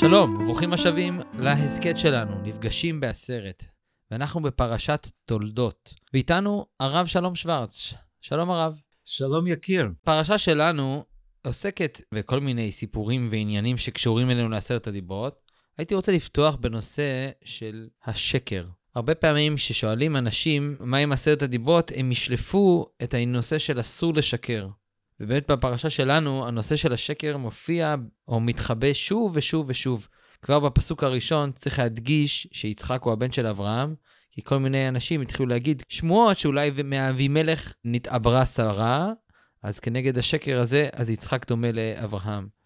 שלום, וברוכים השבים להסכת שלנו, נפגשים בעשרת. ואנחנו בפרשת תולדות. ואיתנו הרב שלום שוורץ. שלום הרב. שלום יקיר. הפרשה שלנו עוסקת בכל מיני סיפורים ועניינים שקשורים אלינו לעשרת הדיברות. הייתי רוצה לפתוח בנושא של השקר. הרבה פעמים כששואלים אנשים מה עם עשרת הדיברות, הם ישלפו את הנושא של אסור לשקר. ובאמת בפרשה שלנו, הנושא של השקר מופיע או מתחבא שוב ושוב ושוב. כבר בפסוק הראשון צריך להדגיש שיצחק הוא הבן של אברהם, כי כל מיני אנשים התחילו להגיד שמועות שאולי מאבימלך נתעברה שרה, אז כנגד השקר הזה, אז יצחק דומה לאברהם.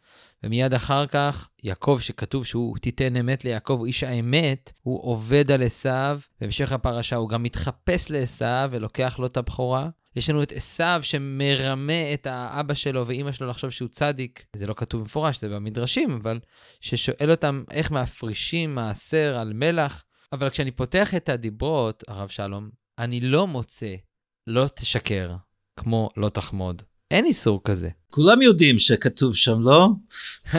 ומיד אחר כך, יעקב, שכתוב שהוא תיתן אמת ליעקב, הוא איש האמת, הוא עובד על עשיו, בהמשך הפרשה הוא גם מתחפש לעשיו ולוקח לו את הבכורה. יש לנו את עשיו שמרמה את האבא שלו ואימא שלו לחשוב שהוא צדיק. זה לא כתוב במפורש, זה במדרשים, אבל ששואל אותם איך מפרישים מעשר על מלח. אבל כשאני פותח את הדיברות, הרב שלום, אני לא מוצא לא תשקר, כמו לא תחמוד. אין איסור כזה. כולם יודעים שכתוב שם, לא?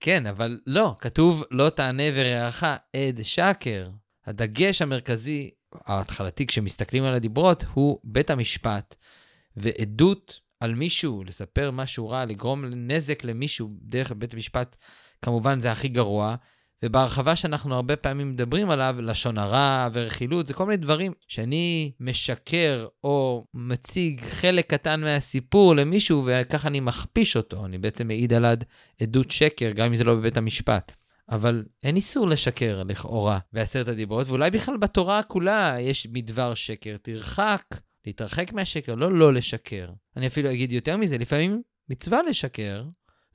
כן, אבל לא, כתוב לא תענה ורעך עד שקר. הדגש המרכזי ההתחלתי כשמסתכלים על הדיברות הוא בית המשפט ועדות על מישהו, לספר משהו רע, לגרום נזק למישהו דרך בית המשפט, כמובן זה הכי גרוע. ובהרחבה שאנחנו הרבה פעמים מדברים עליו, לשון הרע ורכילות, זה כל מיני דברים שאני משקר או מציג חלק קטן מהסיפור למישהו וככה אני מכפיש אותו, אני בעצם מעיד על עדות שקר, גם אם זה לא בבית המשפט. אבל אין איסור לשקר לכאורה בעשרת הדיברות, ואולי בכלל בתורה כולה יש מדבר שקר. תרחק, להתרחק מהשקר, לא לא לשקר. אני אפילו אגיד יותר מזה, לפעמים מצווה לשקר,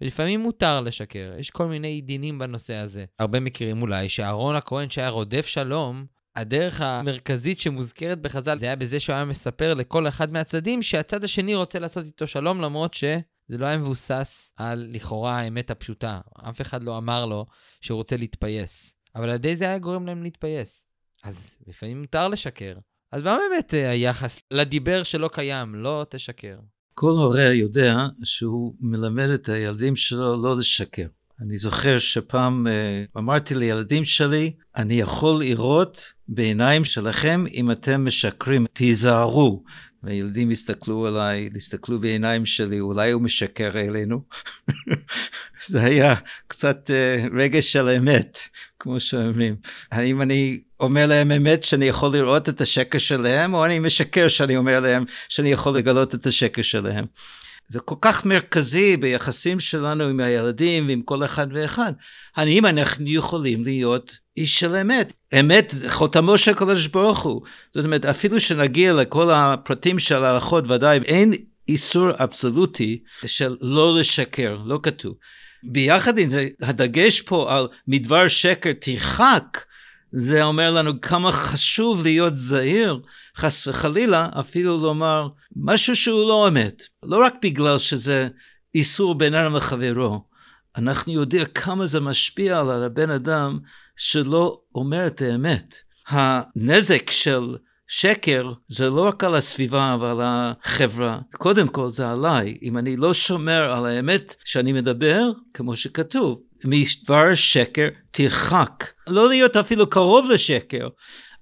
ולפעמים מותר לשקר. יש כל מיני דינים בנושא הזה. הרבה מכירים אולי שאהרון הכהן שהיה רודף שלום, הדרך המרכזית שמוזכרת בחז"ל זה היה בזה שהוא היה מספר לכל אחד מהצדדים שהצד השני רוצה לעשות איתו שלום למרות ש... זה לא היה מבוסס על לכאורה האמת הפשוטה. אף אחד לא אמר לו שהוא רוצה להתפייס. אבל על ידי זה היה גורם להם להתפייס. אז לפעמים מותר לשקר. אז מה באמת אה, היחס לדיבר שלא קיים? לא תשקר. כל הורה יודע שהוא מלמד את הילדים שלו לא לשקר. אני זוכר שפעם uh, אמרתי לילדים שלי, אני יכול לראות בעיניים שלכם אם אתם משקרים, תיזהרו. והילדים הסתכלו עליי, הסתכלו בעיניים שלי, אולי הוא משקר אלינו. זה היה קצת uh, רגש של אמת, כמו שאומרים. האם אני אומר להם אמת שאני יכול לראות את השקר שלהם, או אני משקר שאני אומר להם שאני יכול לגלות את השקר שלהם. זה כל כך מרכזי ביחסים שלנו עם הילדים ועם כל אחד ואחד. האם אנחנו יכולים להיות איש של אמת? אמת, חותמו של הקדוש ברוך הוא. זאת אומרת, אפילו שנגיע לכל הפרטים של ההלכות, ודאי אין איסור אבסולוטי של לא לשקר, לא כתוב. ביחד עם זה, הדגש פה על מדבר שקר תרחק, זה אומר לנו כמה חשוב להיות זהיר, חס וחלילה, אפילו לומר משהו שהוא לא אמת. לא רק בגלל שזה איסור בין אדם לחברו, אנחנו יודעים כמה זה משפיע על הבן אדם שלא אומר את האמת. הנזק של שקר זה לא רק על הסביבה ועל החברה, קודם כל זה עליי. אם אני לא שומר על האמת שאני מדבר, כמו שכתוב, מדבר שקר תרחק. לא להיות אפילו קרוב לשקר.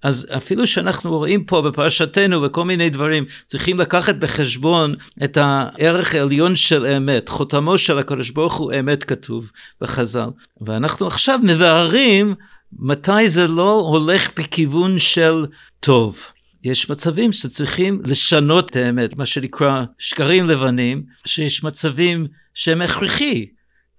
אז אפילו שאנחנו רואים פה בפרשתנו וכל מיני דברים, צריכים לקחת בחשבון את הערך העליון של אמת. חותמו של הקדוש ברוך הוא אמת כתוב בחז"ל. ואנחנו עכשיו מבררים מתי זה לא הולך בכיוון של טוב. יש מצבים שצריכים לשנות את האמת, מה שנקרא שקרים לבנים, שיש מצבים שהם הכרחי.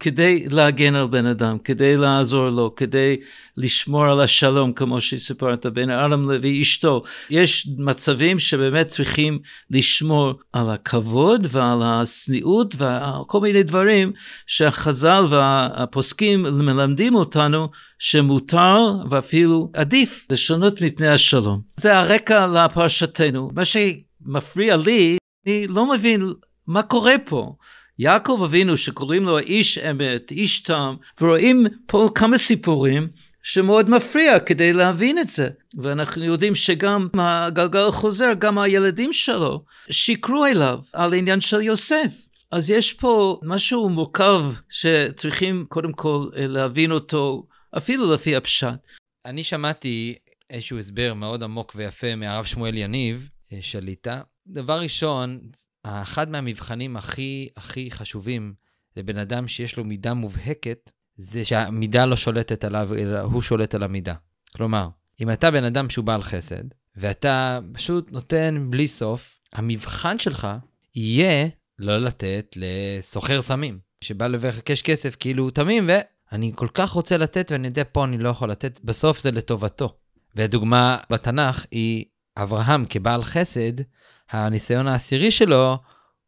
כדי להגן על בן אדם, כדי לעזור לו, כדי לשמור על השלום, כמו שסיפרת, בין אדם ואשתו. יש מצבים שבאמת צריכים לשמור על הכבוד ועל הצניעות וכל מיני דברים שהחז"ל והפוסקים מלמדים אותנו שמותר ואפילו עדיף לשנות מפני השלום. זה הרקע לפרשתנו. מה שמפריע לי, אני לא מבין מה קורה פה. יעקב אבינו שקוראים לו איש אמת, איש תם, ורואים פה כמה סיפורים שמאוד מפריע כדי להבין את זה. ואנחנו יודעים שגם הגלגל חוזר, גם הילדים שלו שיקרו אליו על העניין של יוסף. אז יש פה משהו מורכב שצריכים קודם כל להבין אותו, אפילו לפי הפשט. אני שמעתי איזשהו הסבר מאוד עמוק ויפה מהרב שמואל יניב, אה, שליטה. דבר ראשון, אחד מהמבחנים הכי הכי חשובים לבן אדם שיש לו מידה מובהקת, זה שהמידה לא שולטת עליו, אלא הוא שולט על המידה. כלומר, אם אתה בן אדם שהוא בעל חסד, ואתה פשוט נותן בלי סוף, המבחן שלך יהיה לא לתת לסוחר סמים, שבא לבקש כסף כאילו הוא תמים, ואני כל כך רוצה לתת ואני יודע פה אני לא יכול לתת, בסוף זה לטובתו. והדוגמה בתנ"ך היא אברהם כבעל חסד, הניסיון העשירי שלו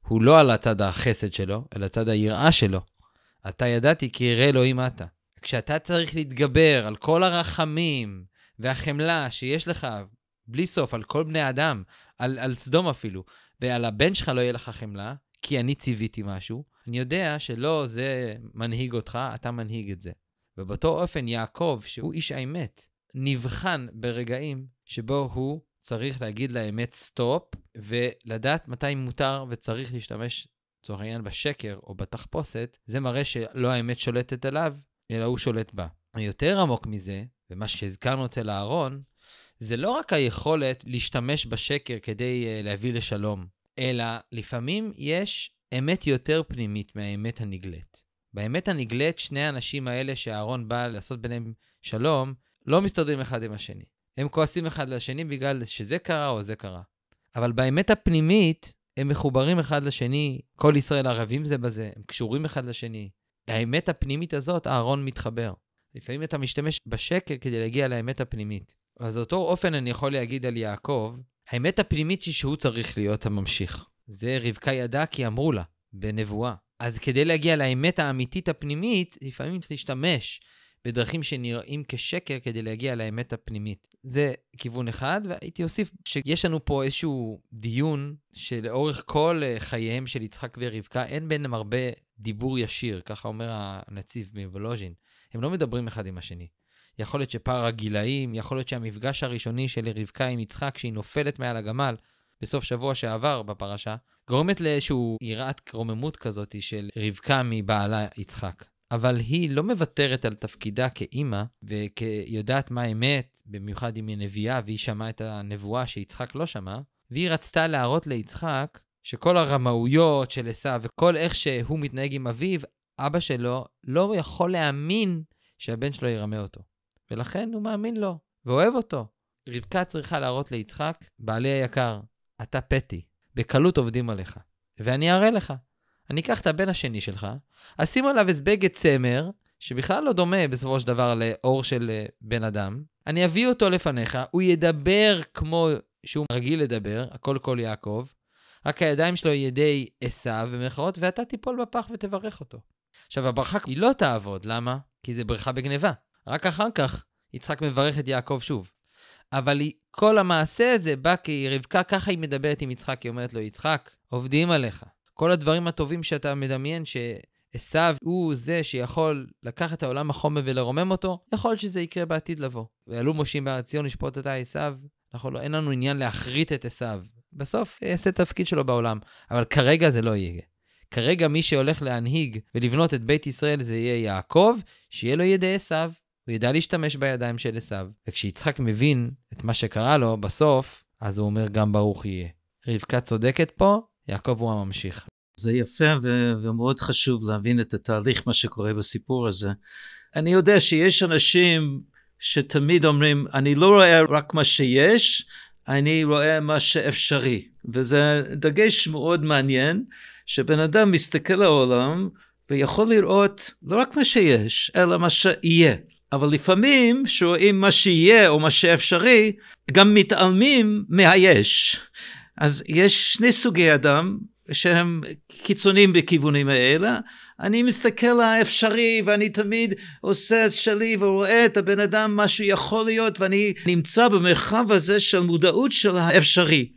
הוא לא על הצד החסד שלו, אלא הצד היראה שלו. אתה ידעתי כי ירא אלוהים אתה. כשאתה צריך להתגבר על כל הרחמים והחמלה שיש לך בלי סוף על כל בני אדם, על, על סדום אפילו, ועל הבן שלך לא יהיה לך חמלה, כי אני ציוויתי משהו, אני יודע שלא זה מנהיג אותך, אתה מנהיג את זה. ובאותו אופן יעקב, שהוא איש האמת, נבחן ברגעים שבו הוא צריך להגיד לאמת סטופ, ולדעת מתי מותר וצריך להשתמש, לצורך העניין, בשקר או בתחפושת, זה מראה שלא האמת שולטת עליו, אלא הוא שולט בה. היותר עמוק מזה, ומה שהזכרנו אצל אהרון, זה לא רק היכולת להשתמש בשקר כדי uh, להביא לשלום, אלא לפעמים יש אמת יותר פנימית מהאמת הנגלית. באמת הנגלית, שני האנשים האלה שאהרון בא לעשות ביניהם שלום, לא מסתדרים אחד עם השני. הם כועסים אחד לשני בגלל שזה קרה או זה קרה. אבל באמת הפנימית, הם מחוברים אחד לשני, כל ישראל ערבים זה בזה, הם קשורים אחד לשני. האמת הפנימית הזאת, אהרון מתחבר. לפעמים אתה משתמש בשקר כדי להגיע לאמת הפנימית. אז אותו אופן אני יכול להגיד על יעקב, האמת הפנימית היא שהוא צריך להיות הממשיך. זה רבקה ידעה כי אמרו לה, בנבואה. אז כדי להגיע לאמת האמיתית הפנימית, לפעמים להשתמש בדרכים שנראים כשקר כדי להגיע לאמת הפנימית. זה כיוון אחד, והייתי אוסיף שיש לנו פה איזשהו דיון שלאורך כל אה, חייהם של יצחק ורבקה, אין ביניהם הרבה דיבור ישיר, ככה אומר הנציב מוולוז'ין. הם לא מדברים אחד עם השני. יכול להיות שפער הגילאים, יכול להיות שהמפגש הראשוני של רבקה עם יצחק, שהיא נופלת מעל הגמל בסוף שבוע שעבר בפרשה, גורמת לאיזושהי יראת רוממות כזאת של רבקה מבעלה יצחק. אבל היא לא מוותרת על תפקידה כאימא, וכיודעת מה האמת, במיוחד אם היא נביאה, והיא שמעה את הנבואה שיצחק לא שמע, והיא רצתה להראות ליצחק שכל הרמאויות של עשיו וכל איך שהוא מתנהג עם אביו, אבא שלו לא יכול להאמין שהבן שלו ירמה אותו. ולכן הוא מאמין לו, ואוהב אותו. רבקה צריכה להראות ליצחק, בעלי היקר, אתה פטי, בקלות עובדים עליך, ואני אראה לך. אני אקח את הבן השני שלך, אשים עליו הסבגת צמר, שבכלל לא דומה בסופו של דבר לאור של אה, בן אדם, אני אביא אותו לפניך, הוא ידבר כמו שהוא רגיל לדבר, הכל כל יעקב, רק הידיים שלו ידי עשיו, במירכאות, ואתה תיפול בפח ותברך אותו. עכשיו, הברכה היא לא תעבוד, למה? כי זה ברכה בגניבה. רק אחר כך יצחק מברך את יעקב שוב. אבל היא, כל המעשה הזה בא כי רבקה, ככה היא מדברת עם יצחק, היא אומרת לו, יצחק, עובדים עליך. כל הדברים הטובים שאתה מדמיין, שעשו הוא זה שיכול לקחת את העולם החומר ולרומם אותו, יכול שזה יקרה בעתיד לבוא. ועלו מושים בארץ ציון לשפוט אותה עשו, אנחנו לא, אין לנו עניין להחריט את עשו. בסוף יעשה את התפקיד שלו בעולם, אבל כרגע זה לא יהיה. כרגע מי שהולך להנהיג ולבנות את בית ישראל זה יהיה יעקב, שיהיה לו ידי עשו, הוא ידע להשתמש בידיים של עשו. וכשיצחק מבין את מה שקרה לו בסוף, אז הוא אומר גם ברוך יהיה. רבקה צודקת פה, יעקב הוא הממשיך. זה יפה ו- ומאוד חשוב להבין את התהליך, מה שקורה בסיפור הזה. אני יודע שיש אנשים שתמיד אומרים, אני לא רואה רק מה שיש, אני רואה מה שאפשרי. וזה דגש מאוד מעניין, שבן אדם מסתכל על העולם ויכול לראות לא רק מה שיש, אלא מה שיהיה. אבל לפעמים שרואים מה שיהיה או מה שאפשרי, גם מתעלמים מהיש. אז יש שני סוגי אדם שהם קיצוניים בכיוונים האלה. אני מסתכל על האפשרי ואני תמיד עושה את שלי ורואה את הבן אדם מה שיכול להיות ואני נמצא במרחב הזה של מודעות של האפשרי.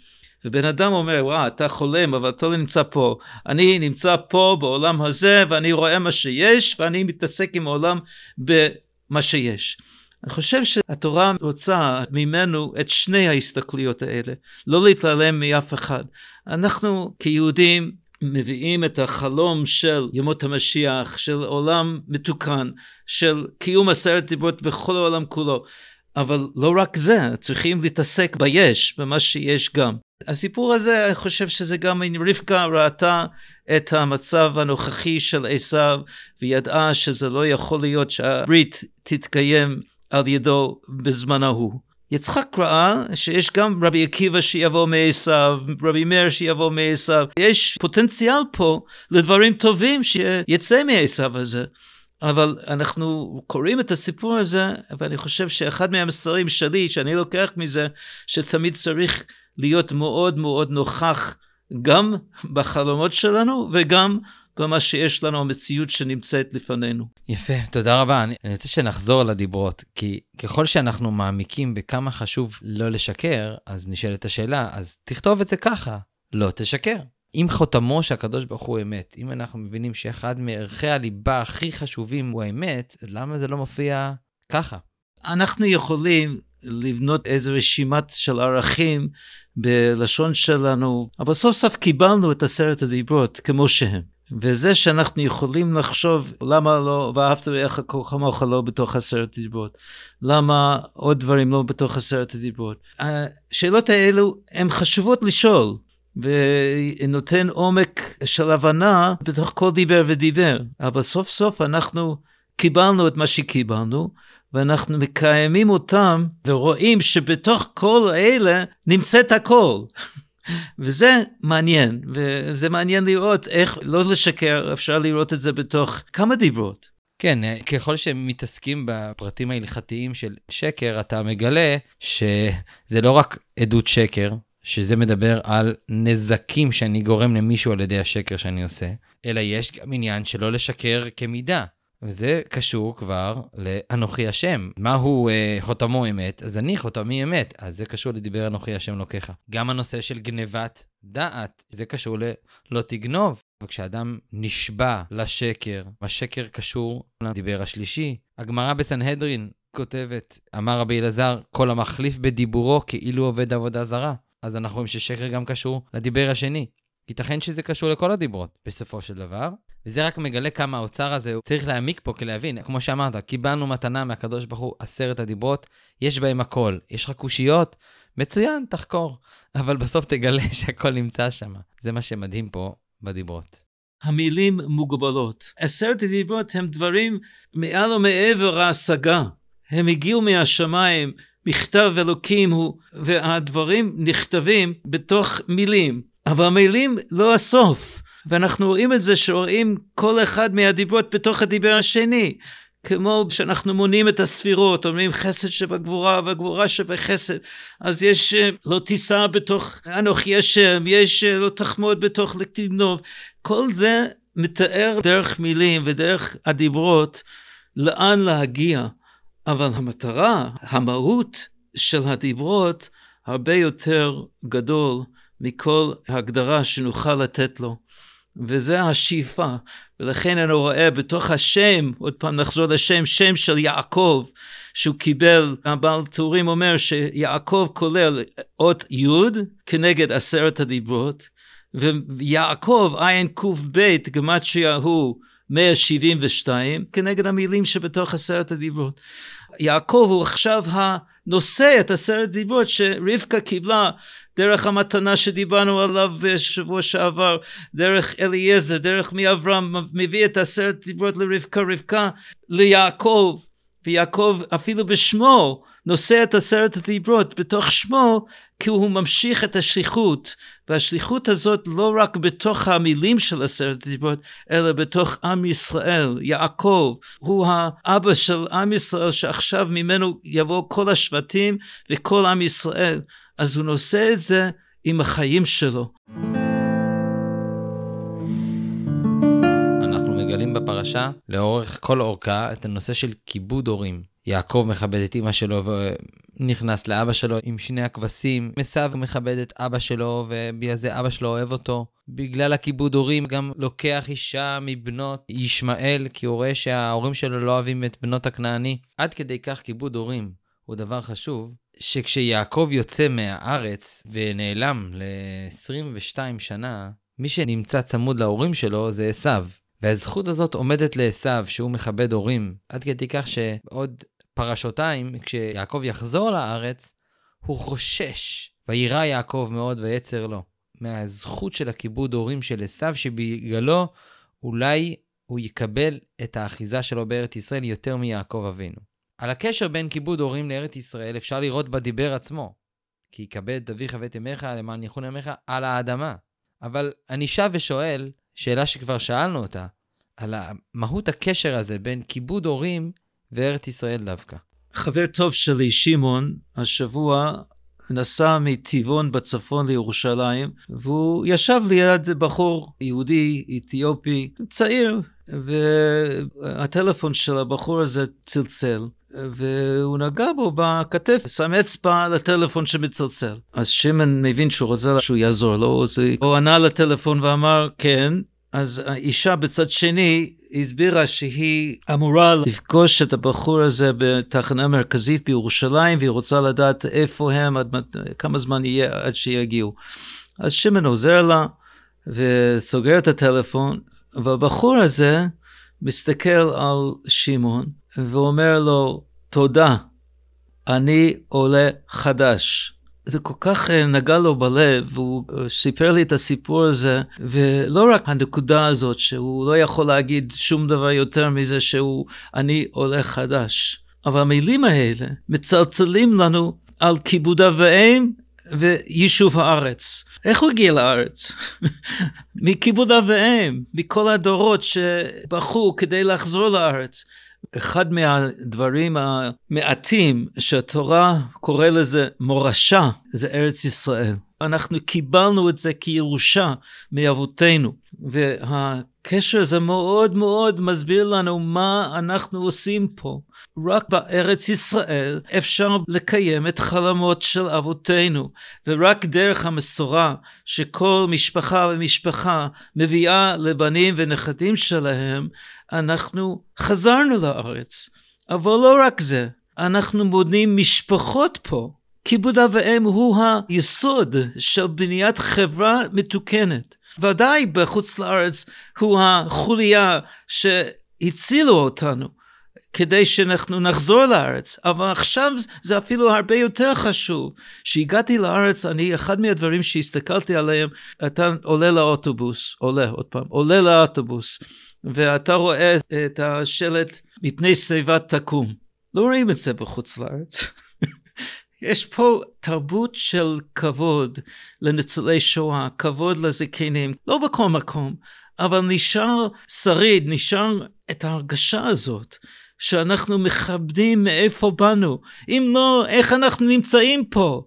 ובן אדם אומר וואה אתה חולם אבל אתה לא נמצא פה אני נמצא פה בעולם הזה ואני רואה מה שיש ואני מתעסק עם העולם במה שיש אני חושב שהתורה רוצה ממנו את שני ההסתכלויות האלה, לא להתעלם מאף אחד. אנחנו כיהודים מביאים את החלום של ימות המשיח, של עולם מתוקן, של קיום עשרת דיברות בכל העולם כולו. אבל לא רק זה, צריכים להתעסק ביש, במה שיש גם. הסיפור הזה, אני חושב שזה גם רבקה ראתה את המצב הנוכחי של עשיו, וידעה שזה לא יכול להיות שהברית תתקיים על ידו בזמן ההוא. יצחק ראה שיש גם רבי עקיבא שיבוא מעשיו, רבי מאיר שיבוא מעשיו, יש פוטנציאל פה לדברים טובים שיצא מעשיו הזה. אבל אנחנו קוראים את הסיפור הזה, ואני חושב שאחד מהמסרים שלי, שאני לוקח מזה, שתמיד צריך להיות מאוד מאוד נוכח גם בחלומות שלנו וגם במה שיש לנו, המציאות שנמצאת לפנינו. יפה, תודה רבה. אני, אני רוצה שנחזור לדיברות, כי ככל שאנחנו מעמיקים בכמה חשוב לא לשקר, אז נשאלת השאלה, אז תכתוב את זה ככה, לא תשקר. אם חותמו שהקדוש ברוך הוא אמת, אם אנחנו מבינים שאחד מערכי הליבה הכי חשובים הוא האמת, למה זה לא מופיע ככה? אנחנו יכולים לבנות איזו רשימת של ערכים בלשון שלנו, אבל סוף סוף קיבלנו את עשרת הדיברות כמו שהם. וזה שאנחנו יכולים לחשוב למה לא, ואהבת לך כמוך לא בתוך עשרת הדיברות, למה עוד דברים לא בתוך עשרת הדיברות. השאלות האלו הן חשובות לשאול, ונותן עומק של הבנה בתוך כל דיבר ודיבר. אבל סוף סוף אנחנו קיבלנו את מה שקיבלנו, ואנחנו מקיימים אותם ורואים שבתוך כל אלה נמצאת הכל. וזה מעניין, וזה מעניין לראות איך לא לשקר, אפשר לראות את זה בתוך כמה דיברות. כן, ככל שמתעסקים בפרטים ההלכתיים של שקר, אתה מגלה שזה לא רק עדות שקר, שזה מדבר על נזקים שאני גורם למישהו על ידי השקר שאני עושה, אלא יש גם עניין שלא לשקר כמידה. וזה קשור כבר לאנוכי השם. מהו אה, חותמו אמת? אז אני חותמי אמת. אז זה קשור לדיבר אנוכי השם לוקחה. גם הנושא של גנבת דעת, זה קשור ללא תגנוב. וכשאדם נשבע לשקר, השקר קשור לדיבר השלישי. הגמרא בסנהדרין כותבת, אמר רבי אלעזר, כל המחליף בדיבורו כאילו עובד עבודה זרה. אז אנחנו רואים ששקר גם קשור לדיבר השני. ייתכן שזה קשור לכל הדיברות, בסופו של דבר. וזה רק מגלה כמה האוצר הזה, צריך להעמיק פה כדי להבין. כמו שאמרת, קיבלנו מתנה מהקדוש ברוך הוא עשרת הדיברות, יש בהם הכל. יש לך קושיות? מצוין, תחקור. אבל בסוף תגלה שהכל נמצא שם. זה מה שמדהים פה בדיברות. המילים מוגבלות. עשרת הדיברות הם דברים מעל ומעבר ההשגה. הם הגיעו מהשמיים, מכתב אלוקים הוא, והדברים נכתבים בתוך מילים. אבל המילים לא הסוף. ואנחנו רואים את זה שרואים כל אחד מהדיברות בתוך הדיבר השני. כמו שאנחנו מונים את הספירות, אומרים חסד שבגבורה והגבורה שבחסד, אז יש אה, לא תישא בתוך אנוכי השם, יש אה, לא תחמוד בתוך לקטינוב, כל זה מתאר דרך מילים ודרך הדיברות לאן להגיע, אבל המטרה, המהות של הדיברות הרבה יותר גדול מכל הגדרה שנוכל לתת לו. וזה השאיפה. ולכן אני רואה בתוך השם, עוד פעם נחזור לשם, שם של יעקב, שהוא קיבל, הבעל טורים אומר שיעקב כולל אות י' כנגד עשרת הדיברות, ויעקב עין קב גמטריה הוא 172 כנגד המילים שבתוך עשרת הדיברות. יעקב הוא עכשיו הנושא את עשרת הדיברות שרבקה קיבלה דרך המתנה שדיברנו עליו בשבוע שעבר, דרך אליעזר, דרך מי אברהם, מביא את עשרת דיברות לרבקה, רבקה ליעקב, ויעקב אפילו בשמו נושא את עשרת הדיברות בתוך שמו כי הוא ממשיך את השליחות והשליחות הזאת לא רק בתוך המילים של עשרת הדיברות אלא בתוך עם ישראל יעקב הוא האבא של עם ישראל שעכשיו ממנו יבוא כל השבטים וכל עם ישראל אז הוא נושא את זה עם החיים שלו. אנחנו מגלים בפרשה לאורך כל אורכה את הנושא של כיבוד הורים. יעקב מכבד את אמא שלו ונכנס לאבא שלו עם שני הכבשים. עשיו מכבד את אבא שלו ובגלל זה אבא שלו אוהב אותו. בגלל הכיבוד הורים גם לוקח אישה מבנות ישמעאל כי הוא רואה שההורים שלו לא אוהבים את בנות הכנעני. עד כדי כך כיבוד הורים הוא דבר חשוב, שכשיעקב יוצא מהארץ ונעלם ל-22 שנה, מי שנמצא צמוד להורים שלו זה עשיו. והזכות הזאת עומדת לעשו, שהוא מכבד הורים, עד כדי כך שעוד פרשותיים, כשיעקב יחזור לארץ, הוא חושש, וירא יעקב מאוד ויצר לו. מהזכות של הכיבוד הורים של עשו, שבגללו אולי הוא יקבל את האחיזה שלו בארץ ישראל יותר מיעקב אבינו. על הקשר בין כיבוד הורים לארץ ישראל אפשר לראות בדיבר עצמו. כי יכבד את אביך ואת אמך למען יחון ימיך על האדמה. אבל אני שב ושואל, שאלה שכבר שאלנו אותה, על מהות הקשר הזה בין כיבוד הורים וארץ ישראל דווקא. חבר טוב שלי, שמעון, השבוע נסע מטבעון בצפון לירושלים, והוא ישב ליד בחור יהודי, אתיופי, צעיר, והטלפון של הבחור הזה צלצל. והוא נגע בו בכתף, שם אצבע לטלפון שמצלצל. אז שמן מבין שהוא רוצה שהוא יעזור לו, אז הוא ענה לטלפון ואמר כן, אז האישה בצד שני הסבירה שהיא אמורה לפגוש את הבחור הזה בתחנה מרכזית בירושלים והיא רוצה לדעת איפה הם, עד, כמה זמן יהיה עד שיגיעו. אז שמן עוזר לה וסוגר את הטלפון והבחור הזה מסתכל על שמעון ואומר לו תודה, אני עולה חדש. זה כל כך אה, נגע לו בלב, והוא אה, סיפר לי את הסיפור הזה, ולא רק הנקודה הזאת שהוא לא יכול להגיד שום דבר יותר מזה שהוא אני עולה חדש, אבל המילים האלה מצלצלים לנו על כיבוד אב ואם ויישוב הארץ. איך הוא הגיע לארץ? מכיבוד אב ואם, מכל הדורות שבחרו כדי לחזור לארץ. אחד מהדברים המעטים שהתורה קורא לזה מורשה, זה ארץ ישראל. אנחנו קיבלנו את זה כירושה מאבותינו, והקשר הזה מאוד מאוד מסביר לנו מה אנחנו עושים פה. רק בארץ ישראל אפשר לקיים את חלומות של אבותינו, ורק דרך המסורה שכל משפחה ומשפחה מביאה לבנים ונכדים שלהם, אנחנו חזרנו לארץ. אבל לא רק זה, אנחנו בונים משפחות פה. כיבוד אב ואם הוא היסוד של בניית חברה מתוקנת. ודאי בחוץ לארץ הוא החוליה שהצילו אותנו כדי שאנחנו נחזור לארץ. אבל עכשיו זה אפילו הרבה יותר חשוב. כשהגעתי לארץ, אני, אחד מהדברים שהסתכלתי עליהם, אתה עולה לאוטובוס, עולה עוד פעם, עולה לאוטובוס, ואתה רואה את השלט מפני שיבה תקום. לא רואים את זה בחוץ לארץ. יש פה תרבות של כבוד לניצולי שואה, כבוד לזקנים, לא בכל מקום, אבל נשאר שריד, נשאר את ההרגשה הזאת, שאנחנו מכבדים מאיפה באנו. אם לא, איך אנחנו נמצאים פה?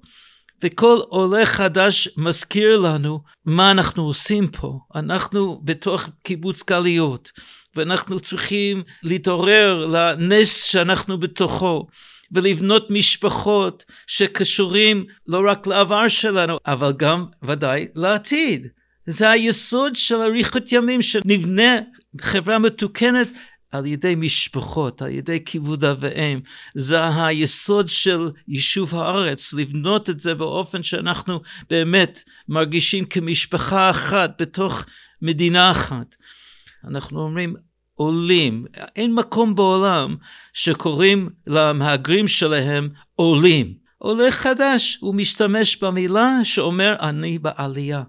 וכל עולה חדש מזכיר לנו מה אנחנו עושים פה. אנחנו בתוך קיבוץ גליות, ואנחנו צריכים להתעורר לנס שאנחנו בתוכו. ולבנות משפחות שקשורים לא רק לעבר שלנו, אבל גם ודאי לעתיד. זה היסוד של אריכות ימים, שנבנה חברה מתוקנת על ידי משפחות, על ידי כיבוד אב ואם. זה היסוד של יישוב הארץ, לבנות את זה באופן שאנחנו באמת מרגישים כמשפחה אחת בתוך מדינה אחת. אנחנו אומרים, עולים. אין מקום בעולם שקוראים למהגרים שלהם עולים. עולה חדש, הוא משתמש במילה שאומר אני בעלייה,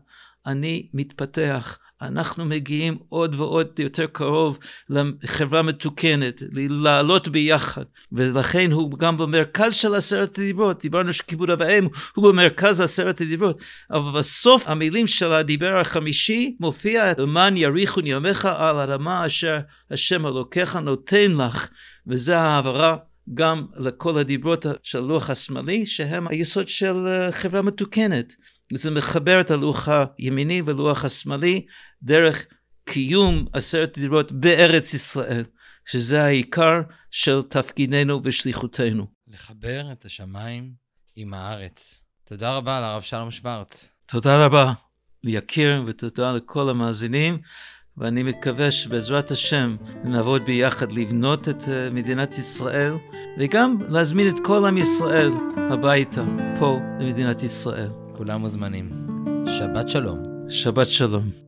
אני מתפתח, אנחנו מגיעים עוד ועוד יותר קרוב לחברה מתוקנת, לעלות ביחד. ולכן הוא גם במרכז של עשרת הדיברות, דיברנו שכיבוד אב ואם הוא במרכז עשרת הדיברות. אבל בסוף המילים של הדיבר החמישי מופיע למען יאריכון ימיך על הרמה אשר השם אלוקיך נותן לך, וזה העברה גם לכל הדיברות של הלוח השמאלי, שהם היסוד של אה, חברה מתוקנת. זה מחבר את הלוח הימיני ולוח השמאלי דרך קיום עשרת הדיברות בארץ ישראל, שזה העיקר של תפקידנו ושליחותנו. לחבר את השמיים עם הארץ. תודה רבה לרב שלום שוורץ. תודה רבה ליקיר ותודה לכל המאזינים. ואני מקווה שבעזרת השם נעבוד ביחד לבנות את אה, מדינת ישראל וגם להזמין את כל עם ישראל הביתה, פה למדינת ישראל. כולם מוזמנים. שבת שלום. שבת שלום.